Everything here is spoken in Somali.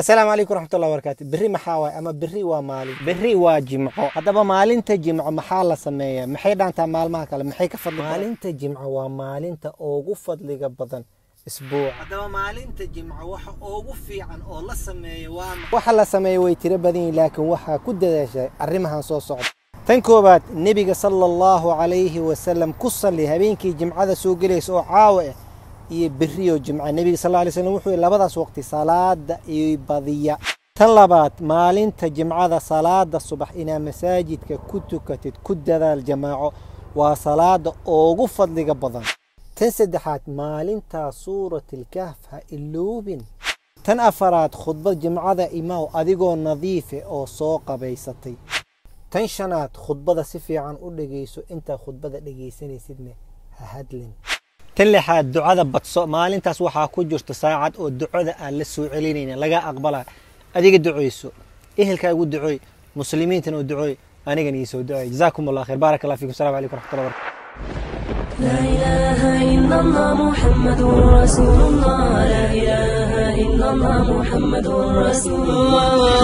asalaamu calaykum waraxmatullahi wabarakaatu berri maxaa waay? Ama berri waa maalin. Berri waa jimco. Haddaba maalinta jimco maxaa la sameeyaa? Maxay dhaantaa maalmaha kale? Maxay ka fadli maalinta jimco waa maalinta ugu fadliga badan isbuuc. Haddaba maalinta jimco waxa ugu fiican oo la sameeya waa waxa la sameeya way tiro badan yihiin laakiin waxaa ku dadaashay arrimahan soo socda. Tan koobaad nebiga sala allahu calayhi wasalam ku salli habeenkii jimcada soo gelaysa oo caawa ah iyo beriyo jimca. Nebiga sal alay slam wuxuu labadaas waqti salaada iyo badiya. Tan labaad maalinta jimcada salaada subax inaad masaajidka ku tukatid ku dadaal jamaaco waa salaada ugu fadliga badan. Tan saddexaad maalintaa suuratilkahf ha iloobin. Tan afaraad khudbad jimcada imaaw adigoo nadiife oo soo qabaysatay. Tan shanaad khudbada si fiican u dhegayso intaa khudbada dhegaysanaysidne ha hadlin تلها الدعاء بتص ما لين تسوها كوجر تساعد والدعاء الدعاء اللي سو يعني علينا لقى أقبله أديك الدعاء يسوع إيه الكل يقول دعوي؟ مسلمين تنو دعوي؟ أنا جن يسوع دعوي. جزاكم الله خير. بارك الله فيكم. السلام عليكم ورحمة الله وبركاته. لا إله إلا الله محمد رسول الله. لا إله إلا الله محمد رسول الله.